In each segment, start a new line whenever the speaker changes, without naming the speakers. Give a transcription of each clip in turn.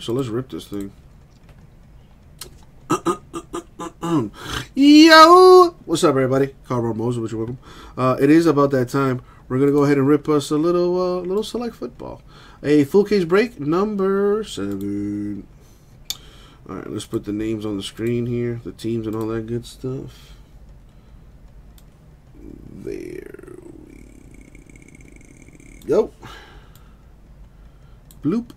So let's rip this thing. Yo! What's up, everybody? Cardboard Moses, which you're welcome. Uh, it is about that time. We're gonna go ahead and rip us a little, uh, little select football. A full case break number seven. All right, let's put the names on the screen here, the teams and all that good stuff. There we go. Bloop.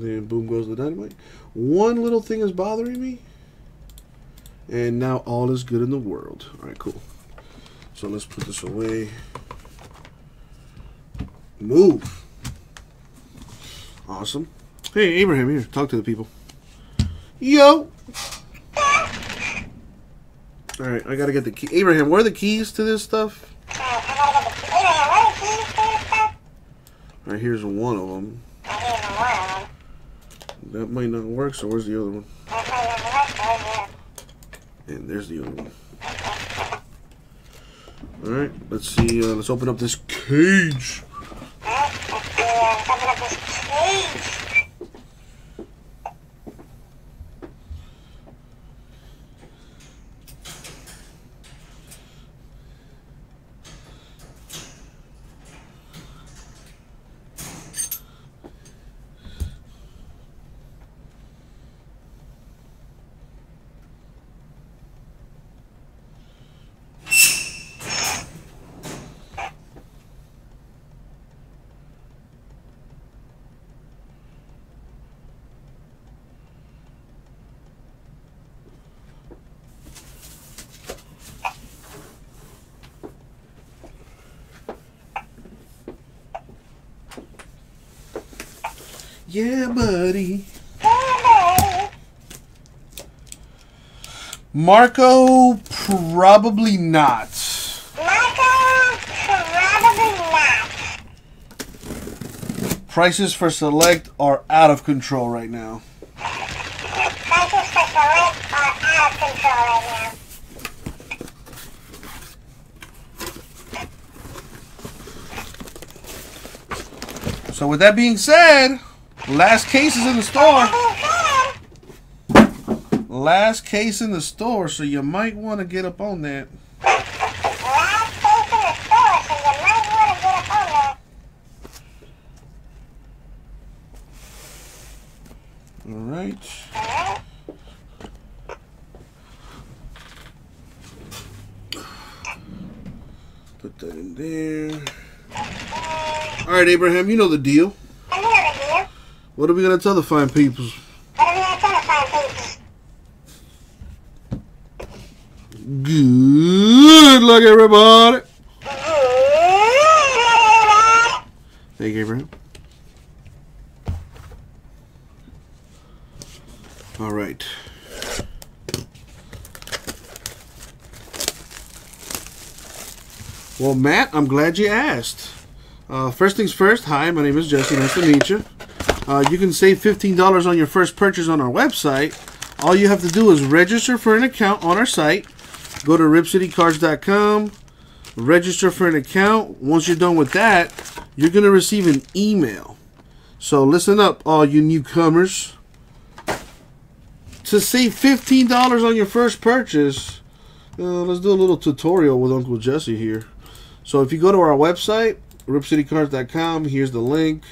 Then boom goes the dynamite. One little thing is bothering me. And now all is good in the world. All right, cool. So let's put this away. Move. Awesome. Hey, Abraham, here. Talk to the people. Yo. All right, I gotta get the key. Abraham, where are the keys to this stuff? All right, here's one of them. That might not work, so where's the other one? And there's the other one. Alright, let's see. Uh, let's open up this cage. Yeah, buddy. Marco, probably not. Marco, probably not. Prices for select are out of control right now. Prices for select are out of control right now. So with that being said, last case is in the store. Last case in the store, so you might want to get up on that. All right. Put that in there. All right, Abraham, you know the deal. What are we going to tell the fine people? Good luck, everybody. Thank you, Abraham. All right. Well, Matt, I'm glad you asked. Uh, first things first, hi, my name is Jesse. Nice to meet you. Uh, you can save $15 on your first purchase on our website. All you have to do is register for an account on our site. Go to ripcitycards.com, register for an account. Once you're done with that, you're going to receive an email. So listen up, all you newcomers. To save $15 on your first purchase, uh, let's do a little tutorial with Uncle Jesse here. So if you go to our website, ripcitycards.com, here's the link.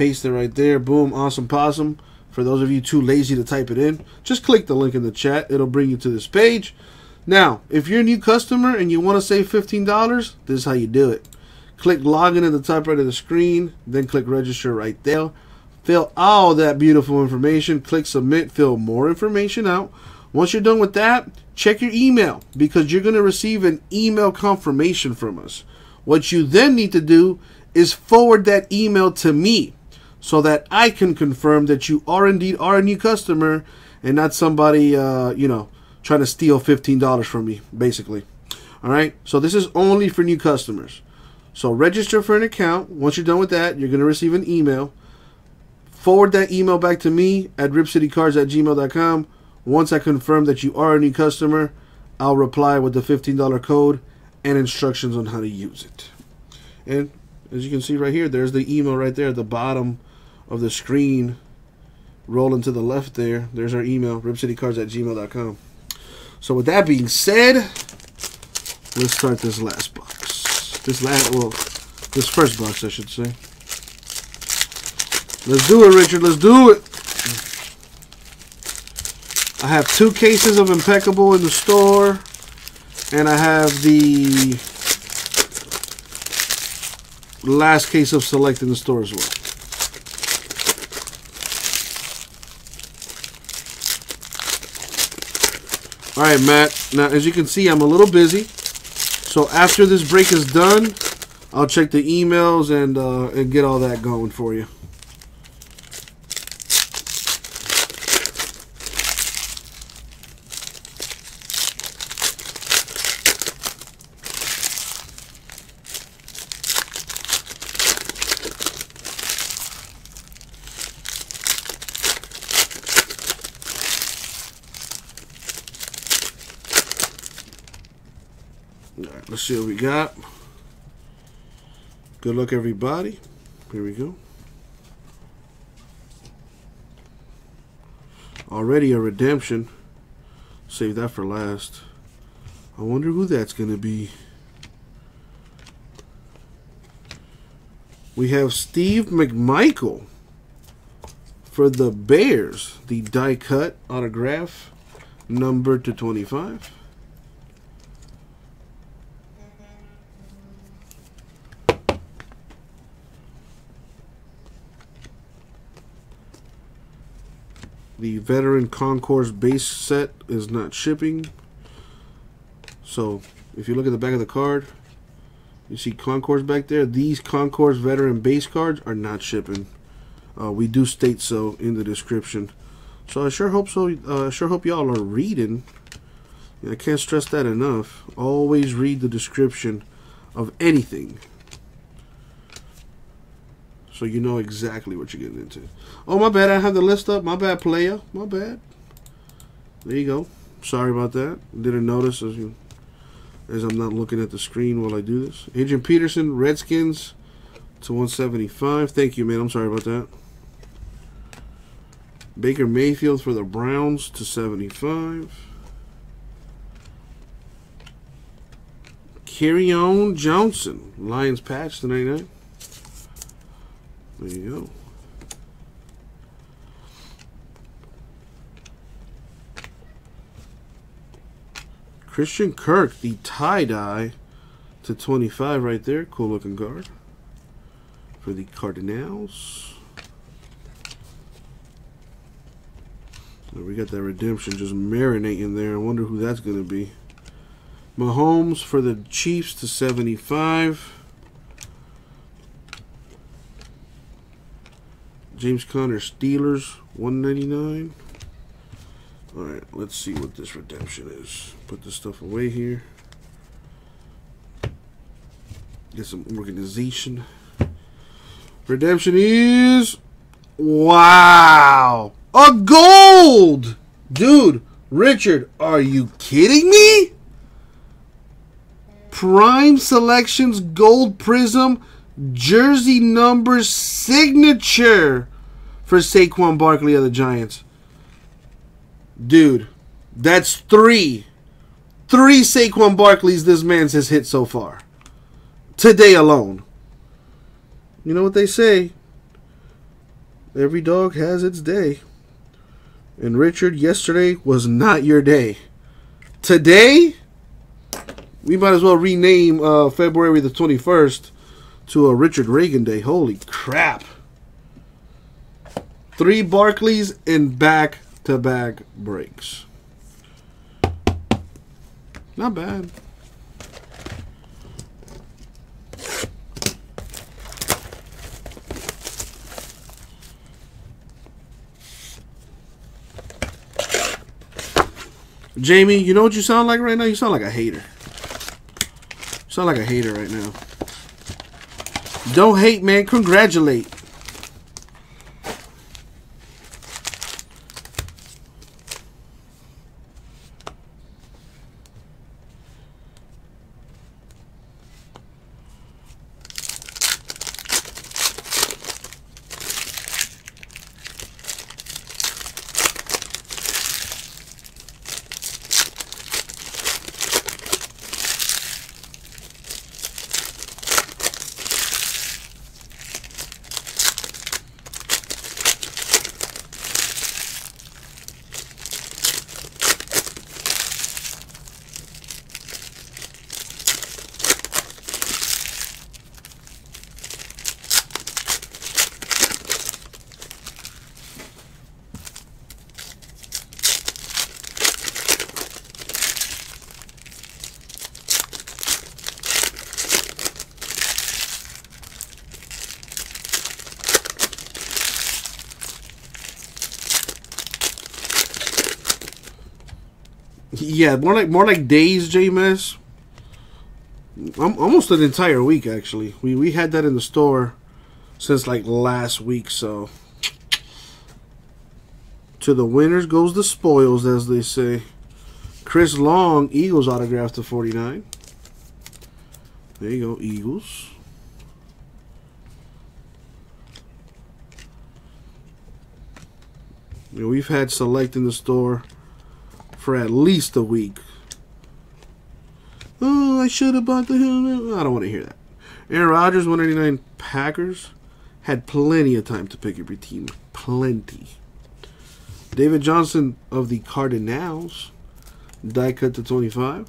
Paste it right there. Boom, awesome possum. For those of you too lazy to type it in, just click the link in the chat. It'll bring you to this page. Now, if you're a new customer and you want to save $15, this is how you do it. Click login at the top right of the screen, then click register right there. Fill all that beautiful information, click submit, fill more information out. Once you're done with that, check your email because you're going to receive an email confirmation from us. What you then need to do is forward that email to me so that I can confirm that you are indeed are a new customer and not somebody, uh, you know, trying to steal $15 from me, basically. All right. So this is only for new customers. So register for an account. Once you're done with that, you're going to receive an email. Forward that email back to me at ripcitycards at gmail.com. Once I confirm that you are a new customer, I'll reply with the $15 code and instructions on how to use it. And as you can see right here, there's the email right there at the bottom of the screen rolling to the left there. There's our email, ripcitycards at gmail.com. So with that being said, let's start this last box. This last, well, this first box, I should say. Let's do it, Richard. Let's do it. I have two cases of Impeccable in the store. And I have the last case of Select in the store as well. All right, Matt. Now, as you can see, I'm a little busy. So after this break is done, I'll check the emails and uh, and get all that going for you. Alright, let's see what we got. Good luck, everybody. Here we go. Already a redemption. Save that for last. I wonder who that's going to be. We have Steve McMichael for the Bears. The die cut autograph, number to 25. The Veteran Concourse base set is not shipping. So, if you look at the back of the card, you see Concourse back there. These Concourse Veteran base cards are not shipping. Uh, we do state so in the description. So I sure hope so. Uh, sure hope y'all are reading. I can't stress that enough. Always read the description of anything so you know exactly what you're getting into. Oh, my bad. I have the list up. My bad, player. My bad. There you go. Sorry about that. Didn't notice as, you, as I'm not looking at the screen while I do this. Adrian Peterson, Redskins to 175. Thank you, man. I'm sorry about that. Baker Mayfield for the Browns to 75. Kerryon Johnson, Lions patch to 99. Go. Christian Kirk, the tie-dye to 25 right there. Cool looking card. For the Cardinals. we got that redemption just marinating there. I wonder who that's going to be. Mahomes for the Chiefs to 75. James Conner Steelers, 199. Alright, let's see what this redemption is. Put this stuff away here. Get some organization. Redemption is... Wow! A gold! Dude, Richard, are you kidding me? Prime Selections Gold Prism jersey number signature for Saquon Barkley of the Giants. Dude, that's three. Three Saquon Barkleys this man's has hit so far. Today alone. You know what they say? Every dog has its day. And Richard, yesterday was not your day. Today, we might as well rename uh, February the 21st to a Richard Reagan Day. Holy crap. Three Barkleys in back-to-back breaks. Not bad. Jamie, you know what you sound like right now? You sound like a hater. You sound like a hater right now. Don't hate, man. Congratulate. Yeah, more like more like days. Um, almost an entire week actually. We we had that in the store since like last week, so to the winners goes the spoils, as they say. Chris Long, Eagles autograph to 49. There you go, Eagles. We've had select in the store for at least a week. Oh, I should have bought the. I don't want to hear that. Aaron Rodgers, 189 Packers, had plenty of time to pick up your team. Plenty. David Johnson of the Cardinals, die cut to 25.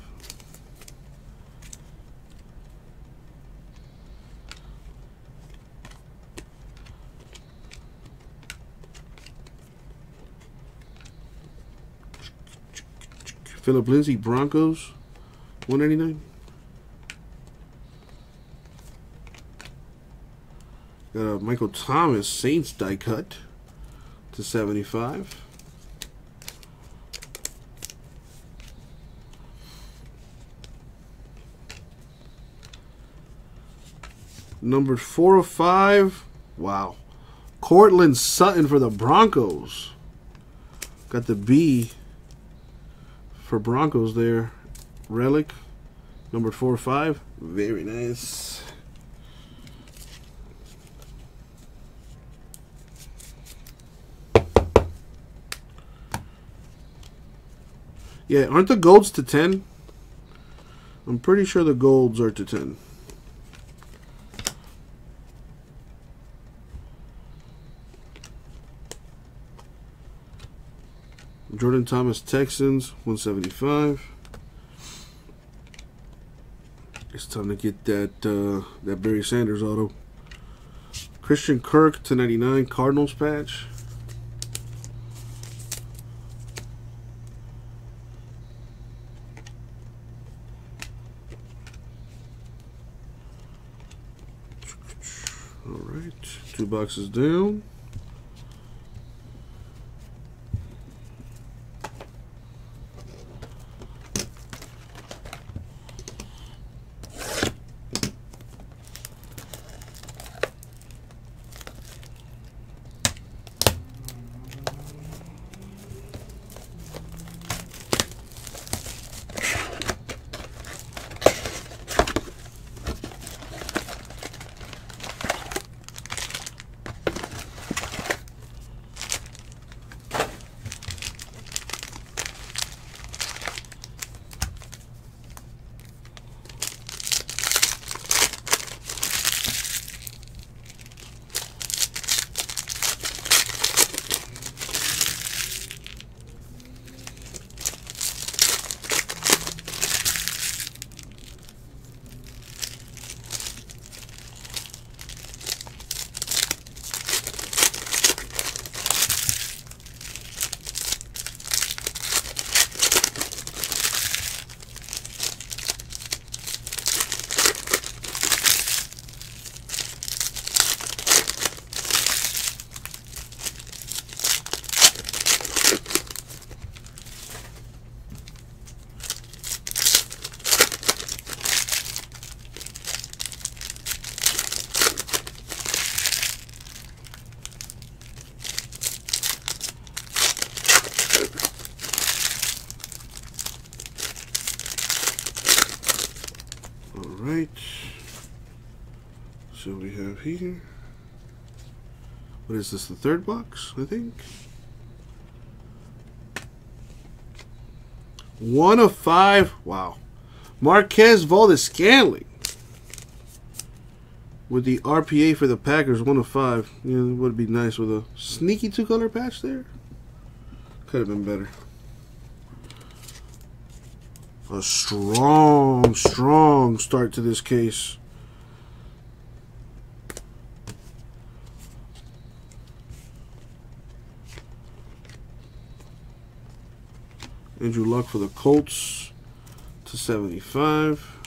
Philip Lindsay, Broncos, 199. Got a Michael Thomas, Saints die cut to 75. Number 405. Wow. Courtland Sutton for the Broncos. Got the B for Broncos there. Relic. Number 4 or 5. Very nice. Yeah, aren't the golds to 10? I'm pretty sure the golds are to 10. Jordan Thomas Texans 175. It's time to get that uh, that Barry Sanders auto. Christian Kirk to 99 Cardinals patch. All right, two boxes down. Here. What is this? The third box, I think. One of five. Wow. Marquez Valdes-Scantling. With the RPA for the Packers, one of five. Yeah, it would be nice with a sneaky two-color patch there. Could have been better. A strong, strong start to this case. For the Colts to 75.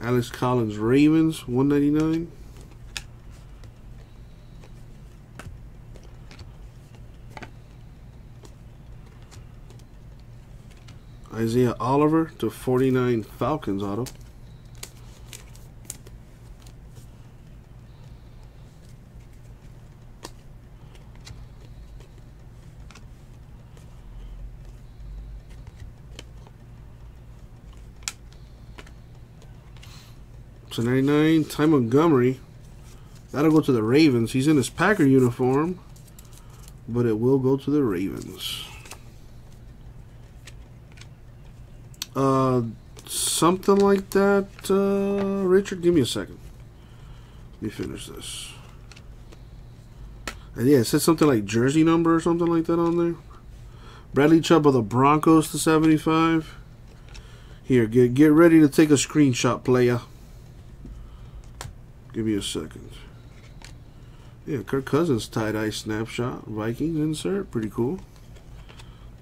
Alex Collins Ravens 199. Isaiah Oliver to 49 Falcons auto. So 99, Ty Montgomery. That'll go to the Ravens. He's in his Packer uniform, but it will go to the Ravens. Uh, something like that, uh, Richard. Give me a second. Let me finish this. And yeah, it said something like jersey number or something like that on there. Bradley Chubb of the Broncos to 75. Here, get get ready to take a screenshot, player. Give me a second. Yeah, Kirk Cousins tie-dye snapshot. Vikings insert. Pretty cool.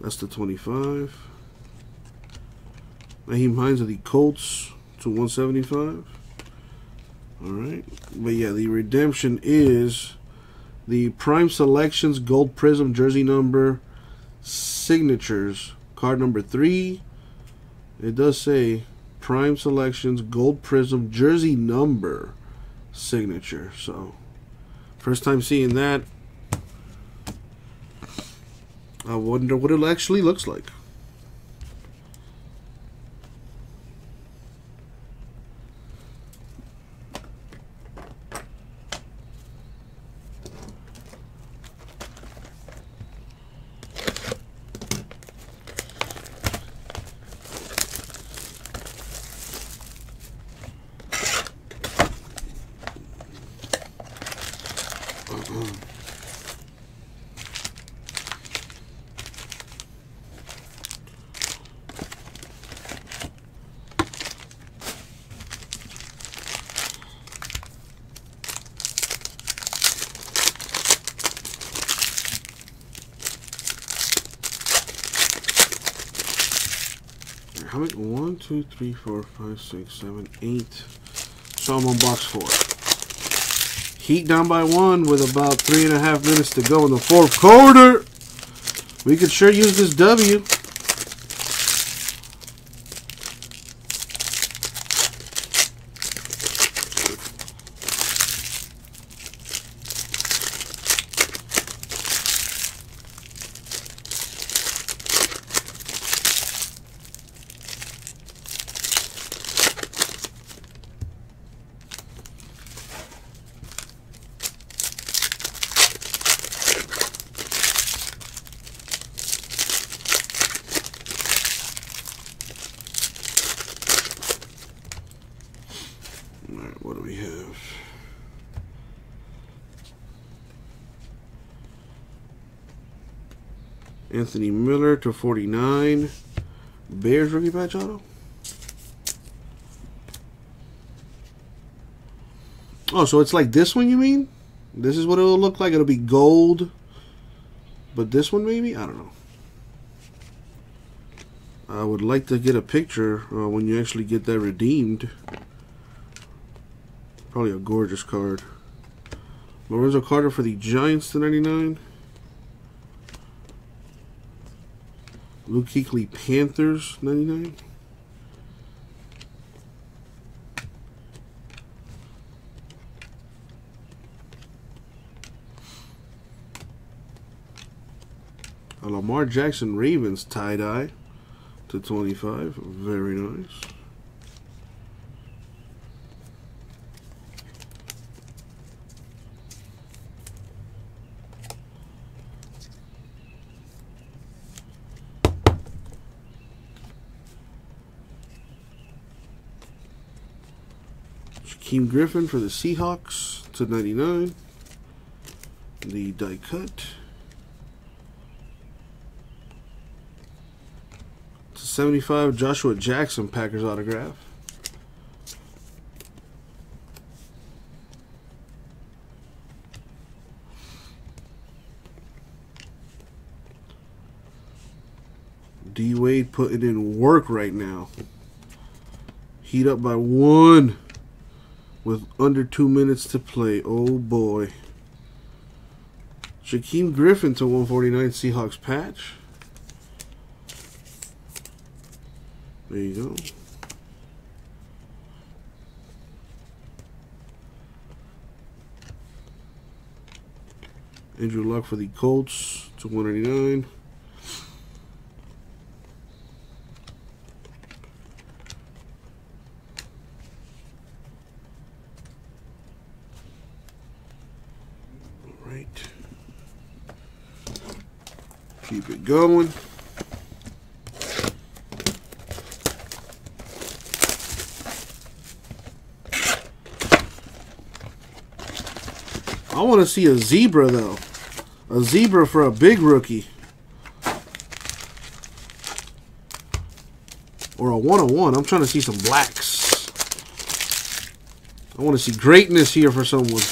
That's the 25. Nyheim Hines of the Colts to 175. Alright. But yeah, the redemption is the Prime Selections Gold Prism jersey number signatures. Card number 3. It does say Prime Selections Gold Prism jersey number signature. So, first time seeing that. I wonder what it actually looks like. How many? One, two, three, four, five, six, seven, eight. So I'm on box four. Heat down by one with about three and a half minutes to go in the fourth quarter. We could sure use this W. Anthony Miller to 49. Bears rookie patch auto. Oh, so it's like this one, you mean? This is what it'll look like. It'll be gold. But this one, maybe? I don't know. I would like to get a picture uh, when you actually get that redeemed. Probably a gorgeous card. Lorenzo Carter for the Giants to 99. Luke Kuechly Panthers 99. A Lamar Jackson Ravens tie-dye to 25. Very nice. Griffin for the Seahawks to 99. The die cut. To 75, Joshua Jackson Packers autograph. D Wade putting in work right now. Heat up by one with under two minutes to play. Oh boy. Shaquem Griffin to 149 Seahawks patch. There you go. Andrew Luck for the Colts to 199. All right. Keep it going. I want to see a zebra, though. A zebra for a big rookie. Or a one-on-one. I'm trying to see some blacks. I want to see greatness here for someone.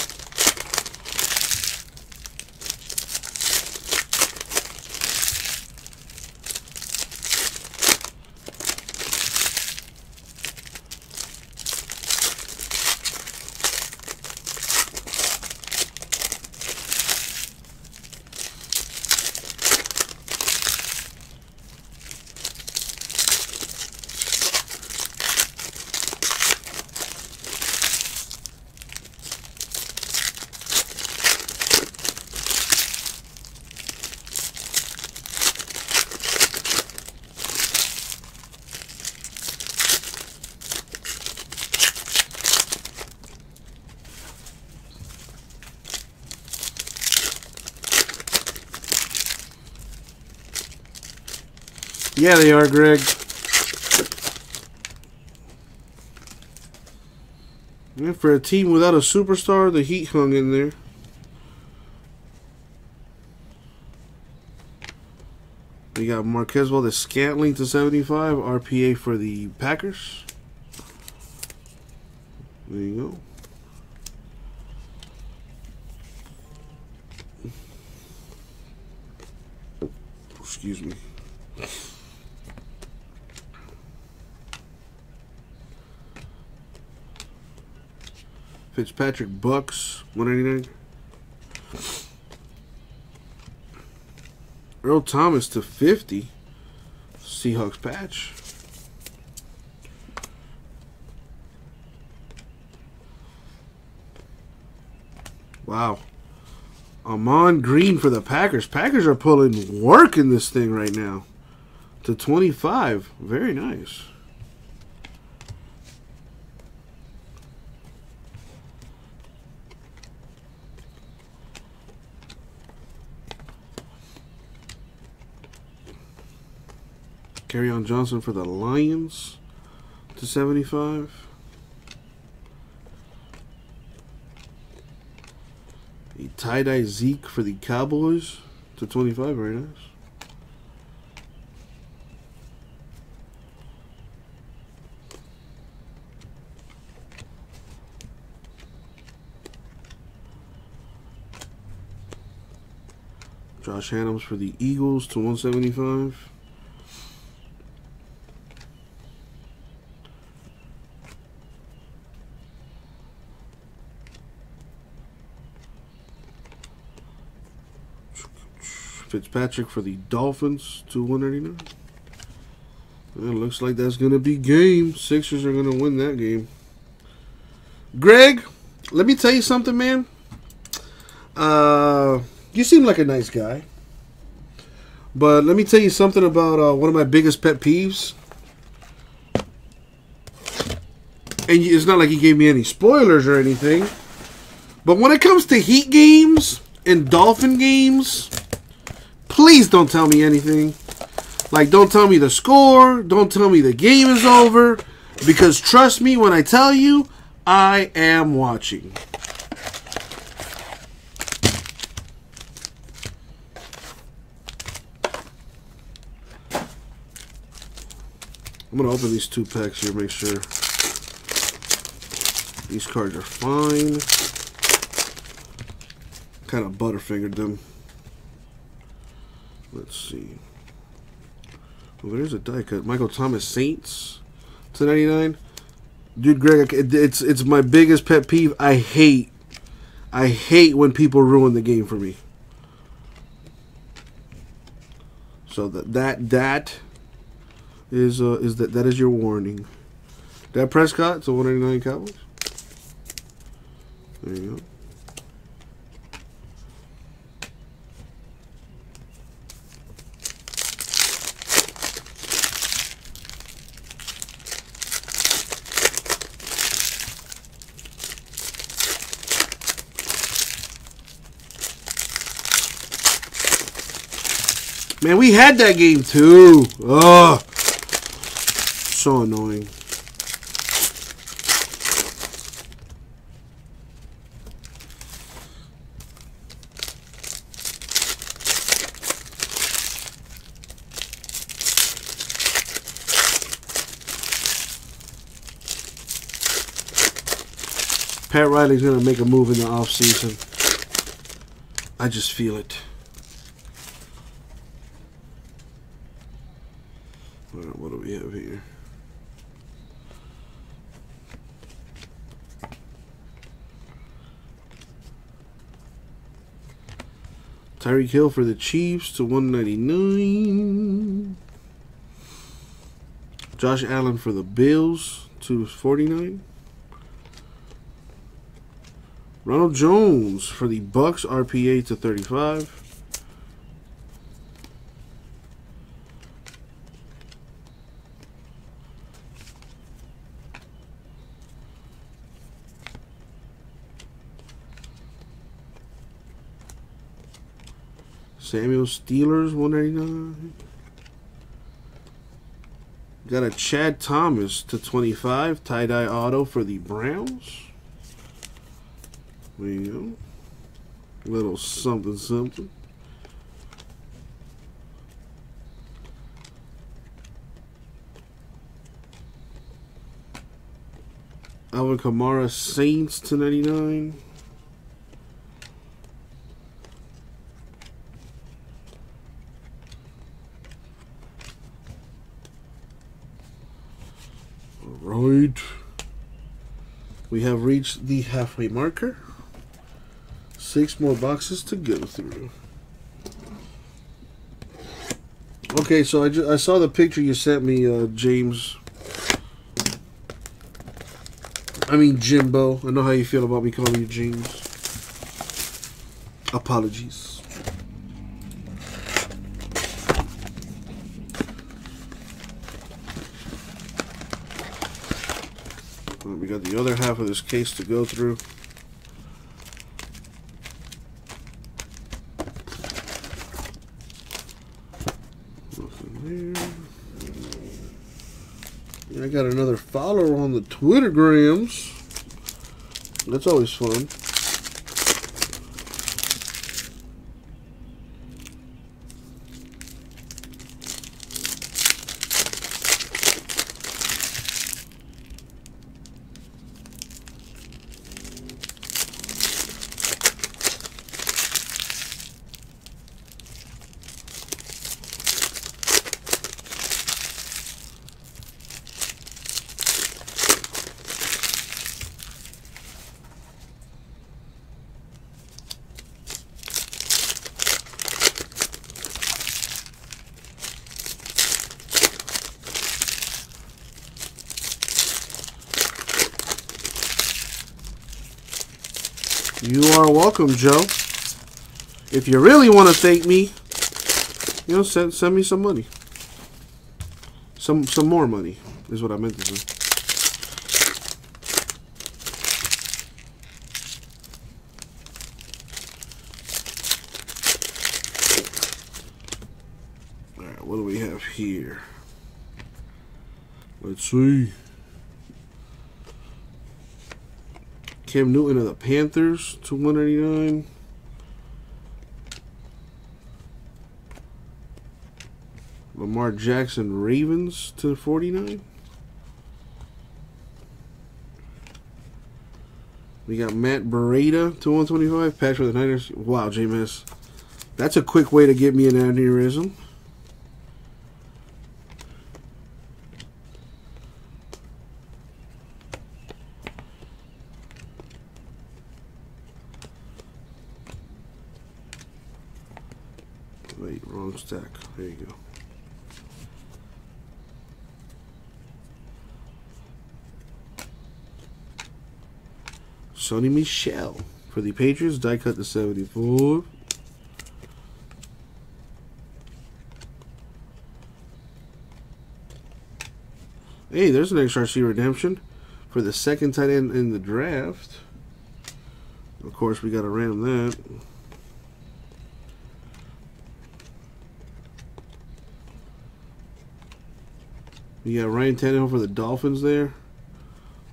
Yeah, they are, Greg. And for a team without a superstar, the Heat hung in there. We got Marquez Valdes Scantling to 75, RPA for the Packers. There you go. Excuse me. Fitzpatrick Bucs, 199. Earl Thomas to 50. Seahawks patch. Wow. Ahman Green for the Packers. Packers are pulling work in this thing right now. To 25. Very nice. Kerryon Johnson for the Lions to 75. A tie-dye Zeke for the Cowboys to 25. Very nice. Josh Adams for the Eagles to 175. Fitzpatrick for the Dolphins to 189. It looks like that's going to be game. Sixers are going to win that game. Greg, let me tell you something, man. Uh, you seem like a nice guy. But let me tell you something about uh, one of my biggest pet peeves. And it's not like he gave me any spoilers or anything. But when it comes to Heat games and Dolphin games, please don't tell me anything. Like, don't tell me the score. Don't tell me the game is over. Because trust me when I tell you, I am watching. I'm going to open these two packs here, make sure these cards are fine. Kind of butterfingered them. Let's see. Well, there's a die cut. Michael Thomas Saints to 99. Dude, Greg, it's it's my biggest pet peeve. I hate, I hate when people ruin the game for me. So that that that is uh, is that that is your warning. Dak Prescott, a 189 Cowboys. There you go. Man, we had that game too. Ugh. So annoying. Pat Riley's going to make a move in the offseason. I just feel it. what do we have here? Tyreek Hill for the Chiefs to 199. Josh Allen for the Bills to 49. Ronald Jones for the Bucs RPA to 35. Samuel Steelers 199. Got a Chad Thomas to 25 tie-dye auto for the Browns. There you go. Little something something. Alvin Kamara Saints to 99. Right. We have reached the halfway marker. Six more boxes to go through. Okay, so I, I saw the picture you sent me, uh, James. I mean, Jimbo. I know how you feel about me calling you James. Apologies. We got the other half of this case to go through. I got another follower on the Twittergrams. That's always fun. You are welcome, Joe. If you really want to thank me, you know, send send me some money. Some some more money is what I meant to say. All right, what do we have here? Let's see. Cam Newton of the Panthers to 199. Lamar Jackson Ravens to 49. We got Matt Breida to 125. Patch for the Niners. Wow, JMS. That's a quick way to get me an aneurysm. Wrong stack. There you go. Sony Michel. for the Patriots. Die cut to 74. Hey, there's an XRC redemption for the second tight end in the draft. Of course, we got to random that. You got Ryan Tannehill for the Dolphins there.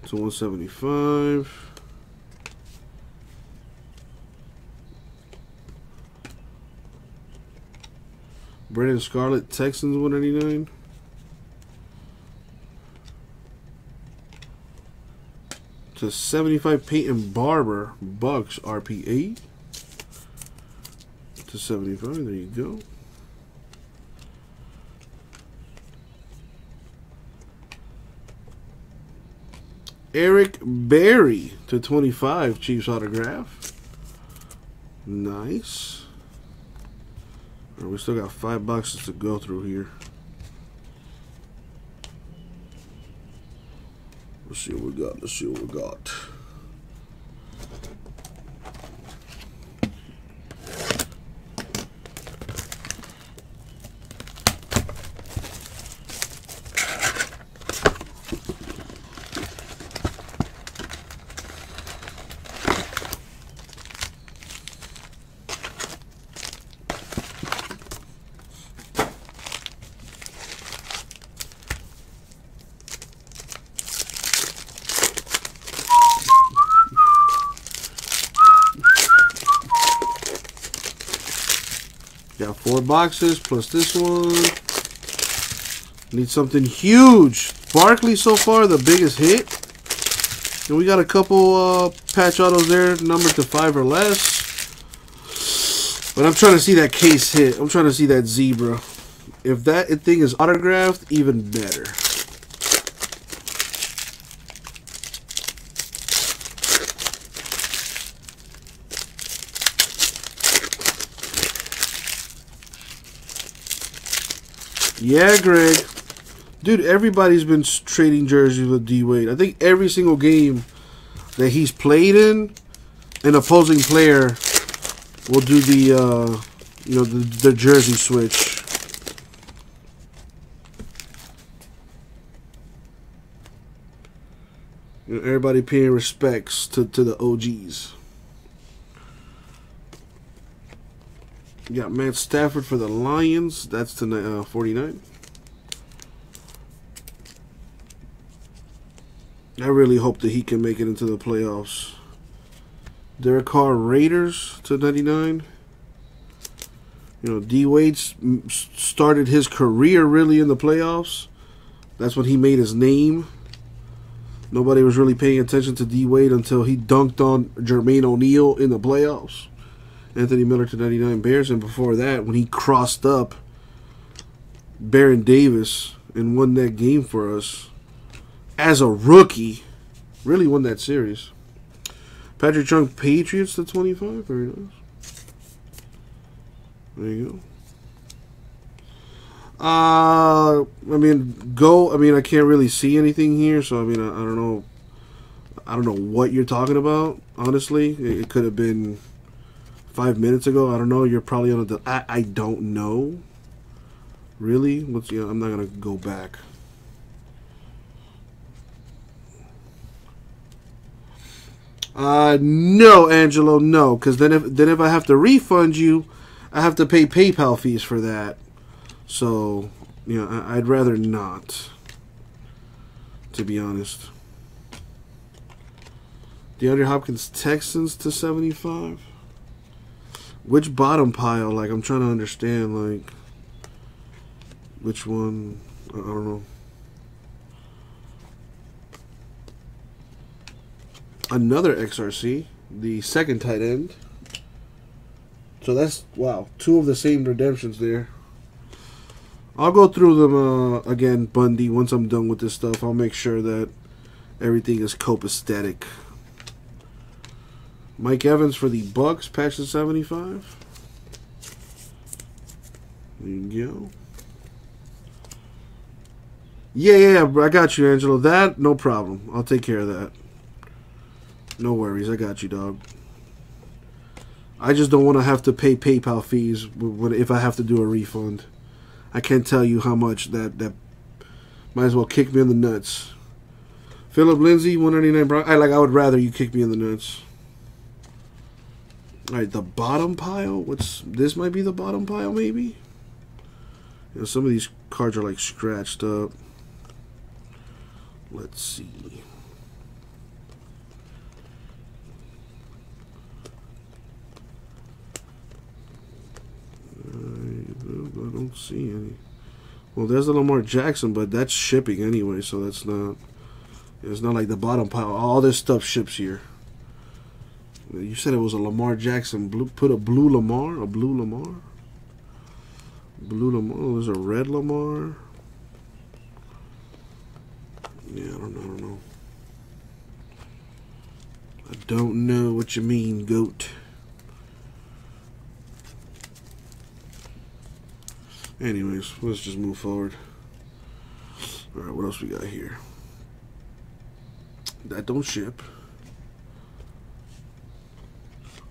To 175. Brennan Scarlett, Texans 199. To 75 Peyton Barber, Bucs RPA. To 75, there you go. Eric Berry to 25, Chiefs autograph. Nice. We still got five boxes to go through here. Let's see what we got. Let's see what we got. Got four boxes plus this one. Need something huge. Barkley so far the biggest hit. And we got a couple uh, patch autos there, numbered to five or less. But I'm trying to see that case hit. I'm trying to see that zebra. If that thing is autographed, even better. Yeah, Greg. Dude, everybody's been trading jerseys with D Wade. I think every single game that he's played in, an opposing player will do the, uh, you know, the, the jersey switch. Everybody paying respects to, to the OGs. You got Matt Stafford for the Lions. That's to uh, 49. I really hope that he can make it into the playoffs. Derek Carr Raiders to 99. You know, D Wade started his career really in the playoffs. That's when he made his name. Nobody was really paying attention to D Wade until he dunked on Jermaine O'Neal in the playoffs. Anthony Miller to 99 Bears. And before that, when he crossed up Baron Davis and won that game for us as a rookie, really won that series. Patrick Chung Patriots to 25. Very nice. There you go. Uh, I mean, go. I mean, I can't really see anything here, so I mean, I, I don't know. I don't know what you're talking about. Honestly, it, it could have been five minutes ago. I don't know. You're probably on a. I, I don't know. Really? Let's. I'm not gonna go back. Uh, no, Angelo, no, because then if then if I have to refund you, I have to pay PayPal fees for that. So, you know, I, I'd rather not. To be honest. DeAndre Hopkins Texans to 75 which bottom pile? Like, I'm trying to understand, like, which one? I don't know. Another XRC, the second tight end. So that's, wow, two of the same redemptions there. I'll go through them uh, again, Bundy, once I'm done with this stuff. I'll make sure that everything is copacetic. Mike Evans for the Bucs, patch to 75. There you go. Yeah, yeah, yeah, I got you, Angelo. That, no problem. I'll take care of that. No worries. I got you, dog. I just don't want to have to pay PayPal fees if I have to do a refund. I can't tell you how much that that might as well kick me in the nuts. Philip Lindsay, 199 I like I would rather you kick me in the nuts. Alright, the bottom pile? What's this might be the bottom pile maybe? You know, some of these cards are like scratched up. Let's see. I don't see any. Well, there's the Lamar Jackson, but that's shipping anyway, so that's not. It's not like the bottom pile. All this stuff ships here. You said it was a Lamar Jackson. Blue, put a blue Lamar, a blue Lamar, blue Lamar. Oh, there's a red Lamar. Yeah, I don't know. I don't know. I don't know what you mean, goat. Anyways, let's just move forward. Alright, what else we got here? That don't ship.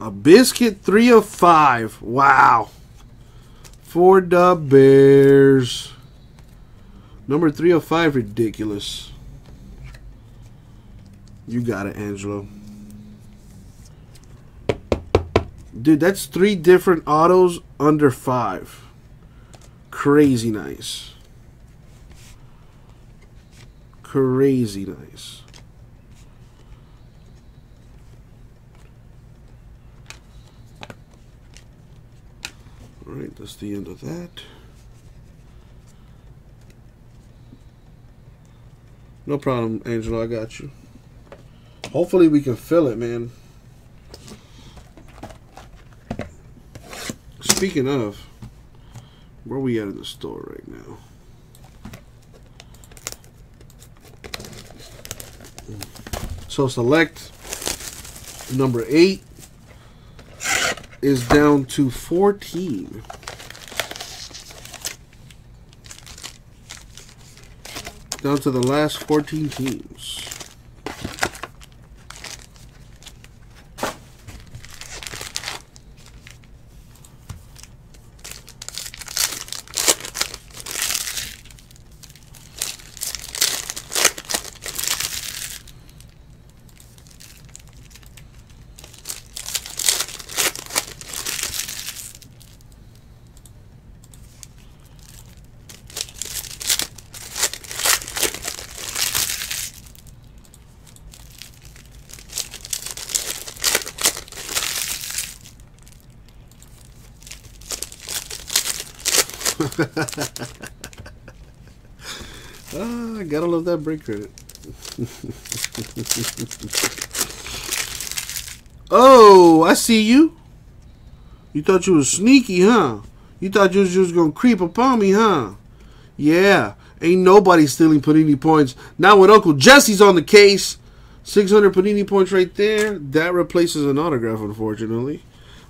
A Butkus 3 of 5. Wow. For the Bears. Number 3 of 5, ridiculous. You got it, Angelo. Dude, that's three different autos under five. Crazy nice. Crazy nice. Alright, that's the end of that. No problem, Angelo. I got you. Hopefully we can fill it, man. Speaking of, where are we at in the store right now? So select number eight is down to 14. Down to the last 14 teams. ah, I gotta love that break credit. oh, I see you. You thought you was sneaky, huh? You thought you was just gonna creep upon me, huh? Yeah, ain't nobody stealing Panini points. Now when Uncle Jesse's on the case, 600 Panini points right there. That replaces an autograph, unfortunately.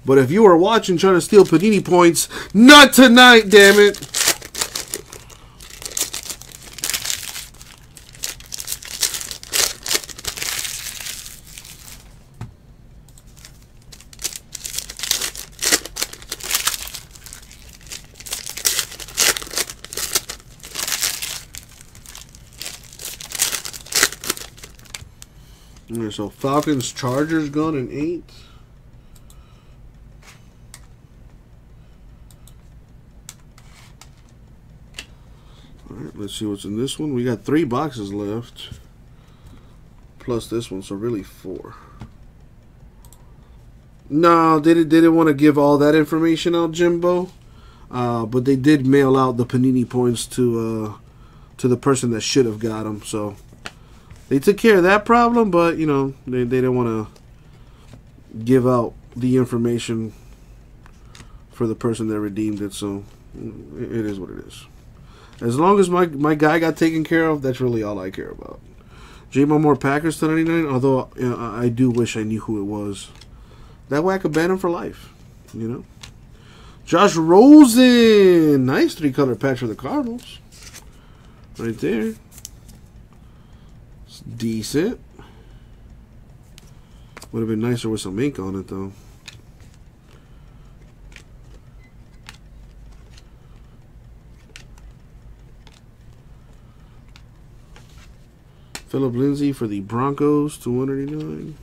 But if you are watching trying to steal Panini points, not tonight, damn it. So Falcons Chargers gone in eight. All right, Let's see what's in this one. We got three boxes left. Plus this one, so really four. No, they, didn't, want to give all that information out, Jimbo. Uh, but they did mail out the Panini points to uh, to the person that should have got them. So they took care of that problem, but, you know, they, they didn't want to give out the information for the person that redeemed it. So it is what it is. As long as my my guy got taken care of, that's really all I care about. J'Mon Moore Packers to 99, although you know, I do wish I knew who it was. That way I could ban for life, you know. Josh Rosen. Nice three color patch for the Cardinals. Right there. Decent. Would have been nicer with some ink on it, though. Philip Lindsay for the Broncos, 209.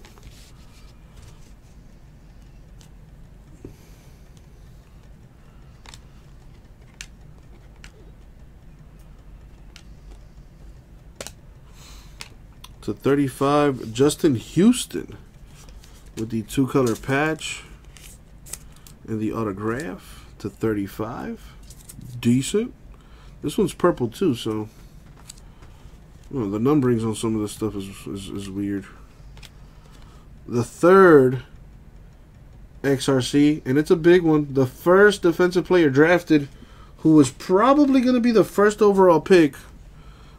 To 35, Justin Houston with the two color patch and the autograph to 35. Decent. This one's purple too, so well, the numberings on some of this stuff is, is, is weird. The third XRC, and it's a big one. The first defensive player drafted who was probably going to be the first overall pick,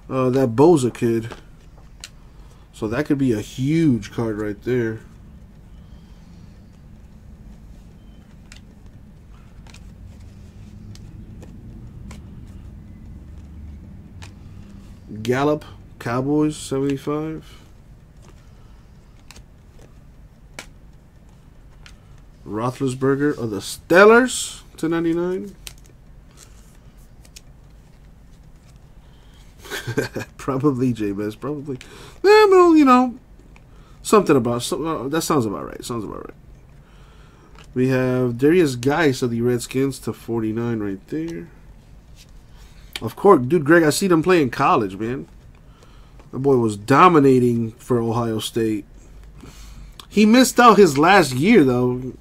uh, that Bosa kid. So that could be a huge card right there. Gallup, Cowboys, 75. Roethlisberger of the Steelers to 99. probably J-Best, probably. Yeah, well, you know, something about uh, that sounds about right. Sounds about right. We have Derrius Guice of the Redskins to 49 right there. Of course, dude, Greg, I see them play in college, man. The boy was dominating for Ohio State. He missed out his last year though.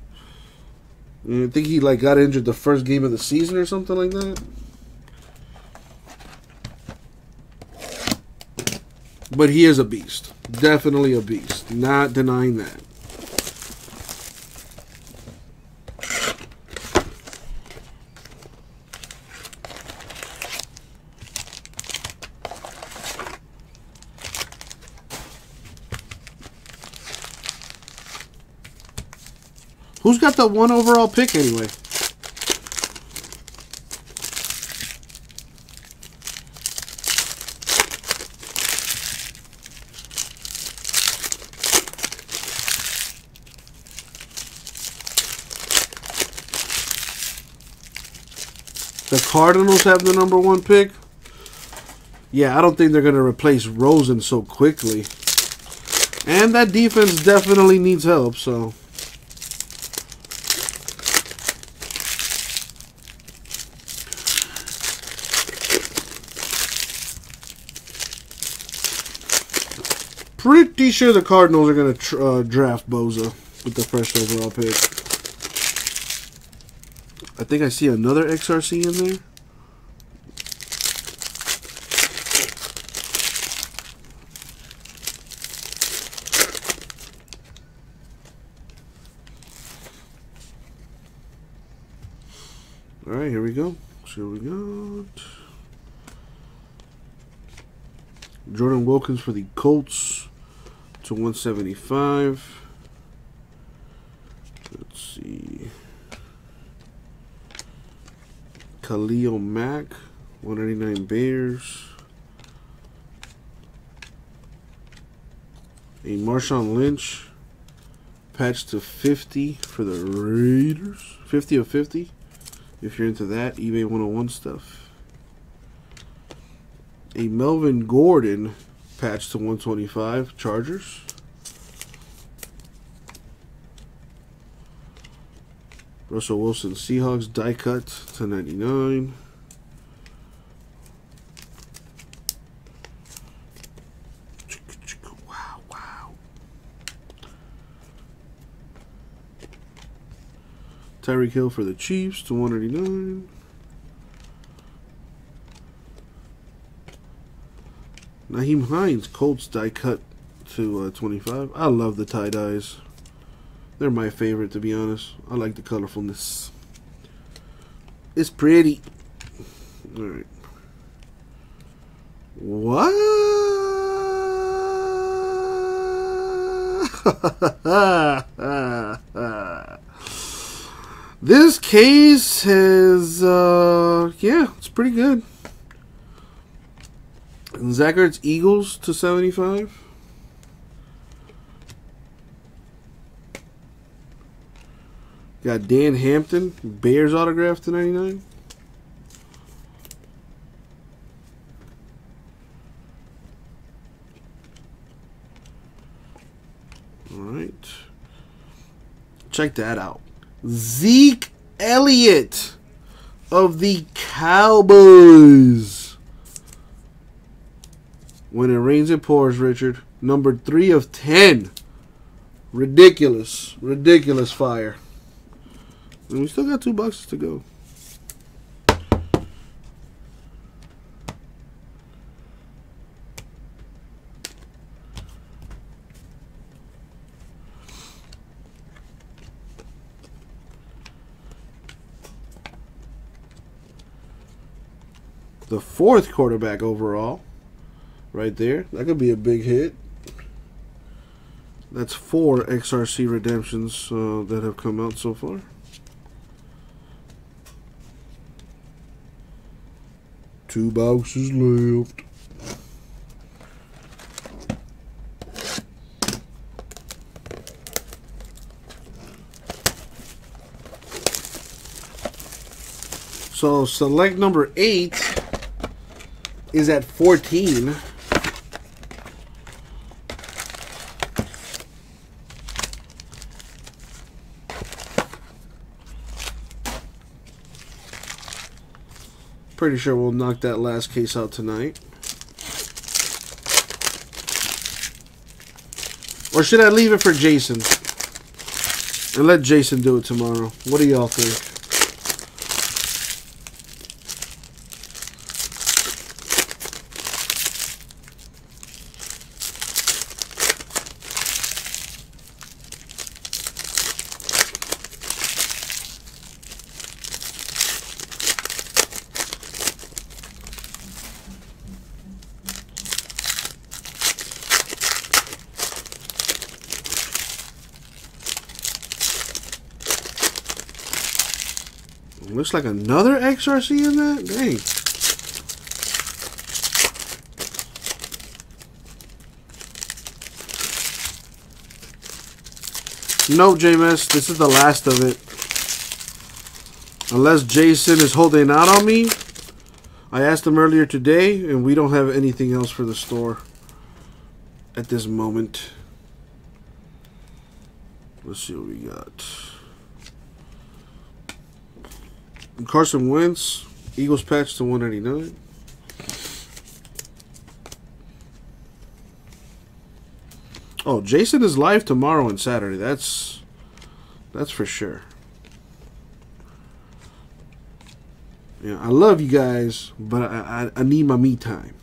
I think he like got injured the first game of the season or something like that. But he is a beast. Definitely a beast. Not denying that. Who's got the one overall pick anyway? The Cardinals have the number one pick. Yeah, I don't think they're going to replace Rosen so quickly. And that defense definitely needs help, so... Pretty sure the Cardinals are going to uh, draft Bosa with the first overall pick. I think I see another XRC in there. All right, here we go. So we got Jordan Wilkins for the Colts to 175. Let's see. Khalil Mack, 189 Bears. A Marshawn Lynch patch to 50 for the Raiders. 50 of 50 if you're into that eBay 101 stuff. A Melvin Gordon patch to 125 Chargers. Russell Wilson Seahawks die cut to 99. Wow, wow. Tyreek Hill for the Chiefs to 189. Nyheim Hines Colts die cut to uh, 25. I love the tie dyes. They're my favorite, to be honest. I like the colorfulness. It's pretty. Alright. What? This case has, uh, yeah, it's pretty good. Zach Ertz Eagles to 75. Got Dan Hampton, Bears autograph to 99. All right. Check that out. Zeke Elliott of the Cowboys. When it rains, it pours, Richard. Number three of 10. Ridiculous. Ridiculous fire. And we still got two boxes to go. The fourth quarterback overall. Right there. That could be a big hit. That's four XRC redemptions uh, that have come out so far. Two boxes left. So select number eight is at 14. Pretty sure we'll knock that last case out tonight. Or should I leave it for Jason? And let Jason do it tomorrow. What do y'all think? Looks like another XRC in that? Dang. No, JMS, this is the last of it. Unless Jason is holding out on me. I asked him earlier today, and we don't have anything else for the store at this moment. Let's see what we got. Carson Wentz, Eagles patch to 199. Oh, Jason is live tomorrow and Saturday. That's that's for sure. Yeah, I love you guys, but I, I, I need my me time.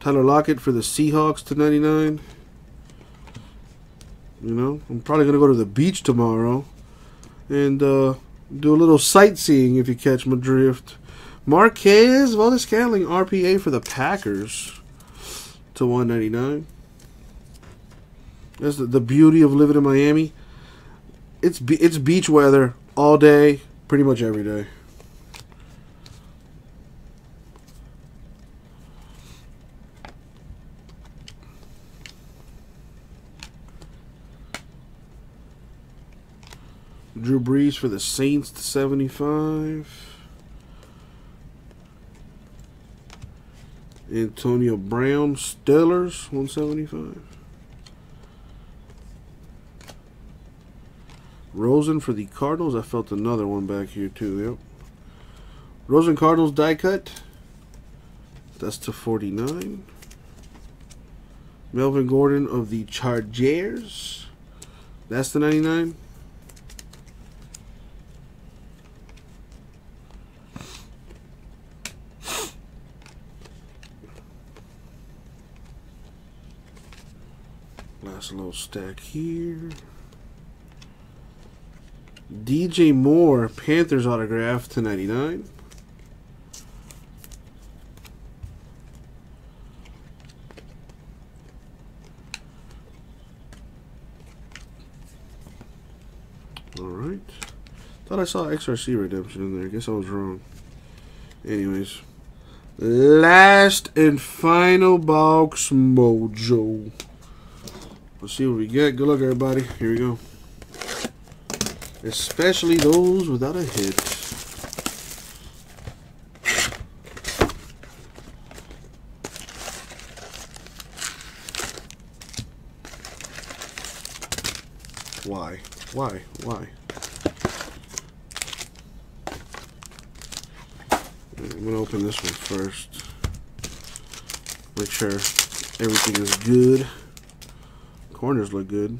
Tyler Lockett for the Seahawks to 99. You know, I'm probably going to go to the beach tomorrow and uh, do a little sightseeing if you catch my drift. Marquez Valdes-Scantling RPA for the Packers to 199. That's the, the beauty of living in Miami. It's it's beach weather all day, pretty much every day. Drew Brees for the Saints to 75. Antonio Brown, Steelers, 175. Rosen for the Cardinals. I felt another one back here too. Yep. Rosen Cardinals die cut. That's to 49. Melvin Gordon of the Chargers. That's the 99. Last little stack here. DJ Moore, Panthers autograph to 99. All right. Thought I saw XRC redemption in there. I guess I was wrong. Anyways. Last and final box mojo. Let's see what we get. Good luck, everybody. Here we go. Especially those without a hit. Why? Why? Why? I'm gonna open this one first. Make sure everything is good. Corners look good.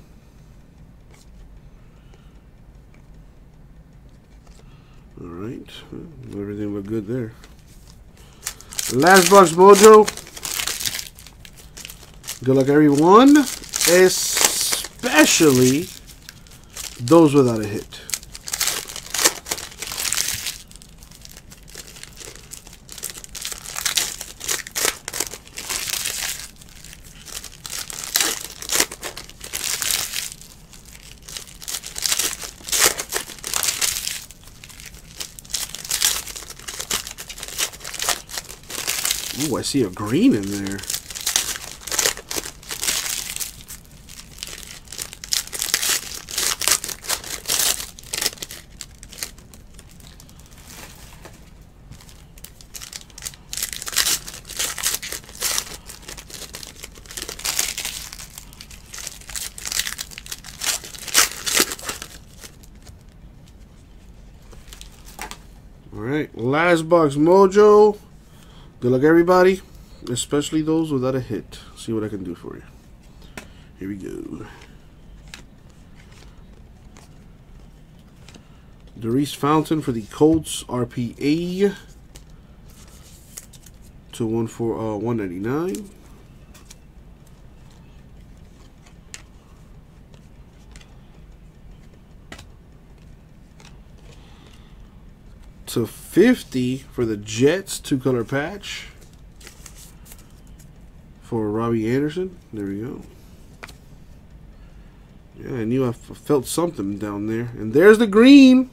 Alright, everything look good there. Last box mojo. Good luck everyone. Especially those without a hit. See a green in there. All right, last box mojo. Good luck, everybody, especially those without a hit. See what I can do for you. Here we go. Daurice Fountain for the Colts RPA to one for uh, 199. to 50 for the Jets, two color patch for Robbie Anderson. There we go. Yeah, I knew I felt something down there. And there's the green.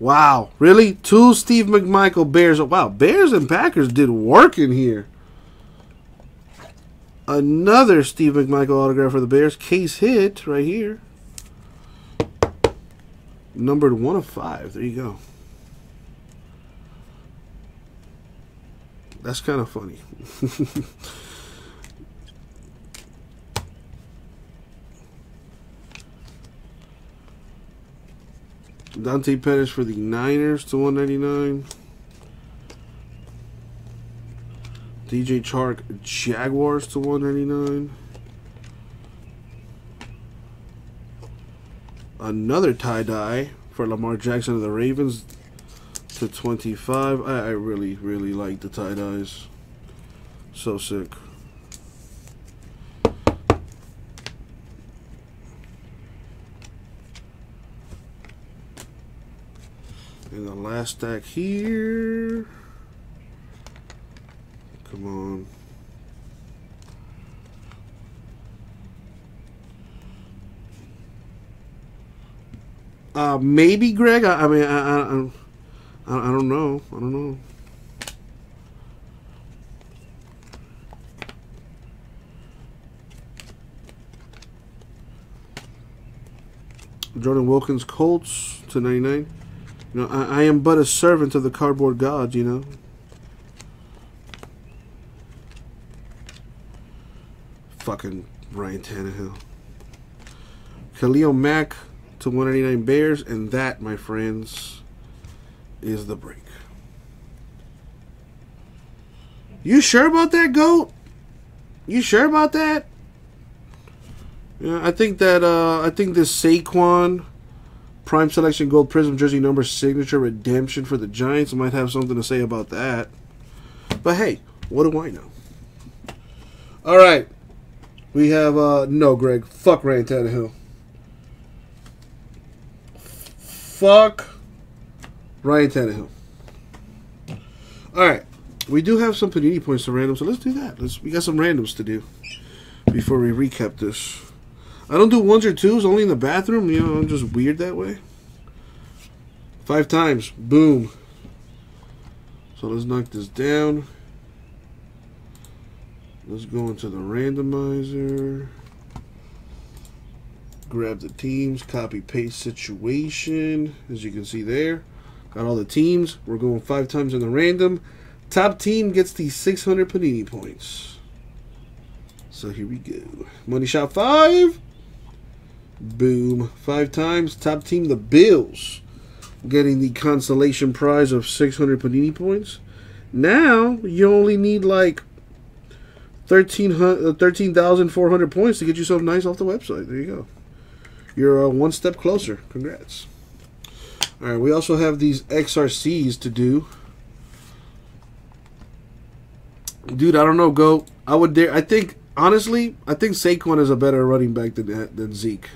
Wow, really? Two Steve McMichael Bears. Wow, Bears and Packers did work in here. Another Steve McMichael autograph for the Bears. Case hit right here. Numbered one of five. There you go. That's kind of funny. Dante Pettis for the Niners to 199. DJ Chark Jaguars to 199. Another tie dye for Lamar Jackson of the Ravens to 25. I, I really, really like the tie dyes. So sick. And the last stack here. Come on. Uh, maybe Greg. I, I mean, I, I, I, I don't know. I don't know. Jordan Wilkins Colts to 99. You know, I, I am but a servant of the cardboard gods, you know. Fucking Ryan Tannehill. Khalil Mack to 199 Bears, and that, my friends, is the break. You sure about that, GOAT? You sure about that? Yeah, I think that uh, I think this Saquon Prime Selection Gold Prism Jersey number signature redemption for the Giants might have something to say about that. But hey, what do I know? All right, we have uh, no Greg. Fuck Ryan Tannehill. Fuck Ryan Tannehill. All right, we do have some Panini points to random, so let's do that. Let's we got some randoms to do before we recap this. I don't do ones or twos, only in the bathroom. You know, I'm just weird that way. Five times. Boom. So let's knock this down. Let's go into the randomizer. Grab the teams, copy paste situation. As you can see there, got all the teams. We're going five times in the random. Top team gets the 600 Panini points. So here we go. Money shot five. Boom. Five times. Top team, the Bills, getting the consolation prize of 600 Panini points. Now, you only need like 13,400 13, points to get yourself nice off the website. There you go. You're uh, one step closer. Congrats. All right, we also have these XRCs to do. Dude, I don't know, go. I would dare. I think honestly, I think Saquon is a better running back than than Zeke.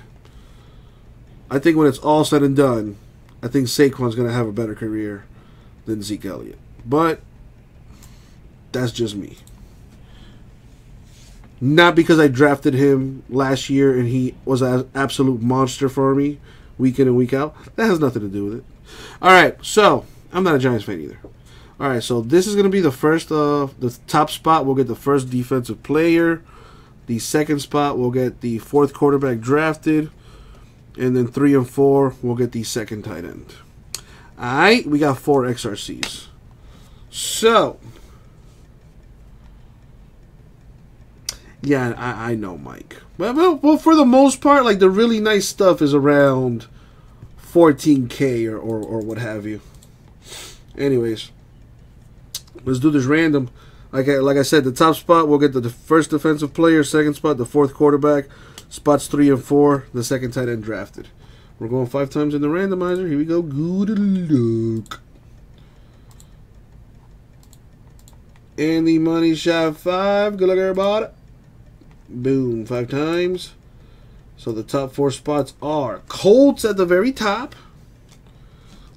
I think when it's all said and done, I think Saquon's going to have a better career than Zeke Elliott. But that's just me. Not because I drafted him last year and he was an absolute monster for me week in and week out. That has nothing to do with it. All right, so I'm not a Giants fan either. All right, so this is going to be the first, uh, the top spot. We'll get the first defensive player. The second spot, we'll get the fourth quarterback drafted. And then three and four, we'll get the second tight end. All right, we got four XRCs. So, yeah, I, I know, Mike. Well, well, well, for the most part, like the really nice stuff is around 14k or, or, or what have you. Anyways, let's do this random. Like I, like I said, the top spot we'll get the first defensive player, second spot the fourth quarterback, Spots three and four, the second tight end drafted. We're going five times in the randomizer. Here we go. Good luck. And the money shot five. Good luck, everybody. Boom. Five times. So the top four spots are Colts at the very top.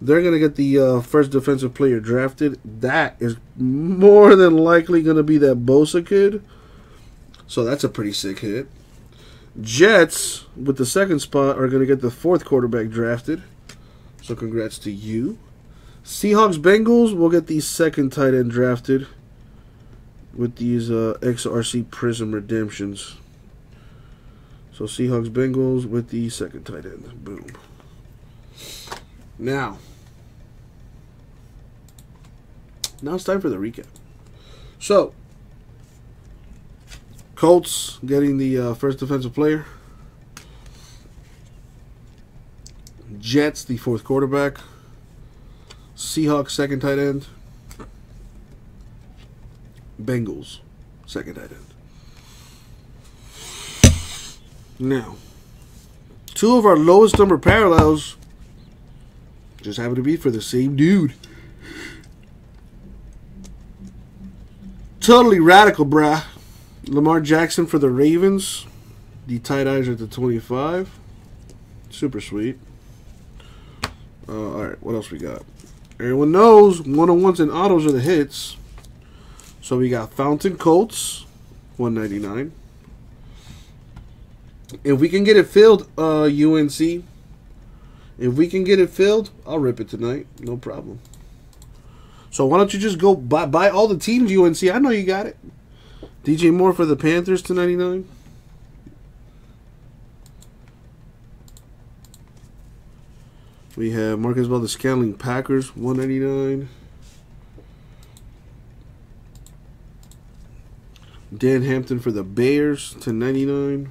They're going to get the uh, first defensive player drafted. That is more than likely going to be that Bosa kid. So that's a pretty sick hit. Jets, with the second spot, are going to get the fourth quarterback drafted. So congrats to you. Seahawks Bengals will get the second tight end drafted with these uh, XRC Prism redemptions. So Seahawks Bengals with the second tight end. Boom. Now, now it's time for the recap. So, Colts getting the uh, first defensive player. Jets, the fourth quarterback. Seahawks, second tight end. Bengals, second tight end. Now, two of our lowest number parallels just happen to be for the same dude. Totally radical, bruh. Lamar Jackson for the Ravens. The tight eyes are the 25. Super sweet. Uh, Alright, what else we got? Everyone knows one-on-ones and autos are the hits. So we got Fountain Colts, 199. If we can get it filled, uh, UNC. If we can get it filled, I'll rip it tonight. No problem. So why don't you just go buy, buy all the teams, UNC? I know you got it. DJ Moore for the Panthers to 99. We have Marquez Valdes-Scantling Packers 199. Dan Hampton for the Bears to 99.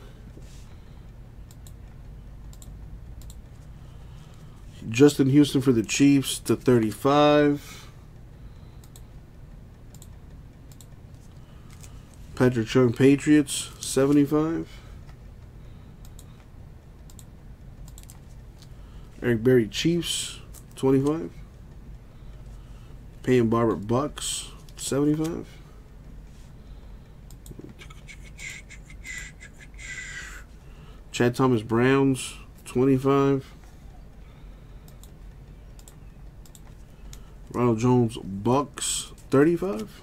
Justin Houston for the Chiefs to 35. Patrick Chung Patriots, 75. Eric Berry Chiefs, 25. Peyton Barber Bucs, 75. Chad Thomas Browns, 25. Ronald Jones Bucs, 35.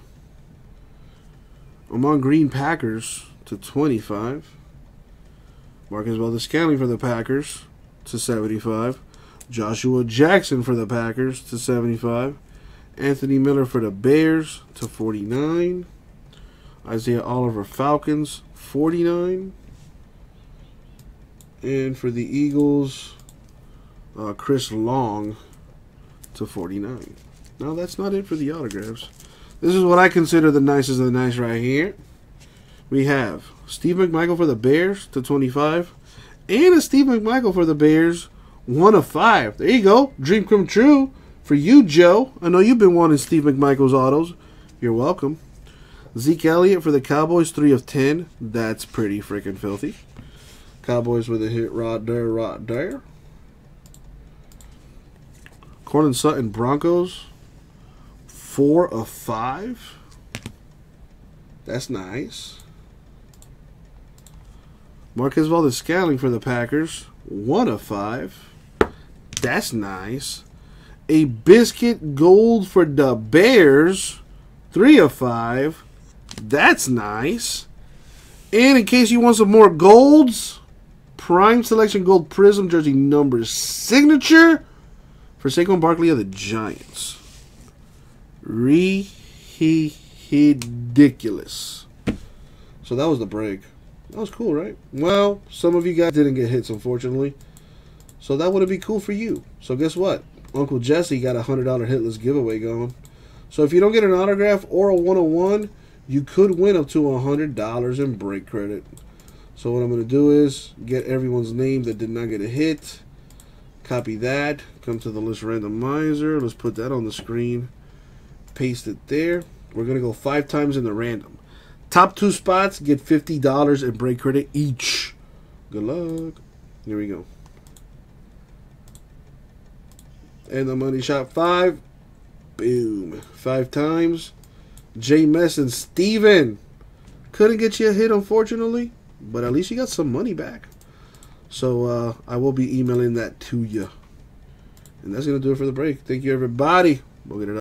Ahman Green Packers to 25. Marquez Valdes-Scantling for the Packers to 75. Joshua Jackson for the Packers to 75. Anthony Miller for the Bears to 49. Isaiah Oliver Falcons 49. And for the Eagles, uh, Chris Long to 49. Now that's not it for the autographs. This is what I consider the nicest of the nice right here. We have Steve McMichael for the Bears to 25. And a Steve McMichael for the Bears, 1 of 5. There you go. Dream come true for you, Joe. I know you've been wanting Steve McMichael's autos. You're welcome. Zeke Elliott for the Cowboys, 3 of 10. That's pretty freaking filthy. Cowboys with a hit right there, right there. Courtland Sutton Broncos, 4 of 5. That's nice. Marquez Valdes Scantling for the Packers, 1 of 5. That's nice. A Butkus gold for the Bears, 3 of 5. That's nice. And in case you want some more golds, Prime Selection Gold Prism Jersey number signature for Saquon Barkley of the Giants. Ridiculous. So that was the break. That was cool, right? Well, some of you guys didn't get hits, unfortunately. So that would have been cool for you. So guess what? Uncle Jesse got a $100 hitless giveaway going. So if you don't get an autograph or a 101, you could win up to $100 in break credit. So what I'm going to do is get everyone's name that did not get a hit. Copy that. Come to the list randomizer. Let's put that on the screen. Paste it there. We're going to go five times in the random. Top two spots get $50 in break credit each. Good luck. Here we go. And the money shot five. Boom. Five times. J Mess and Steven. Couldn't get you a hit, unfortunately. But at least you got some money back. So uh, I will be emailing that to you. And that's going to do it for the break. Thank you, everybody. We'll get it up.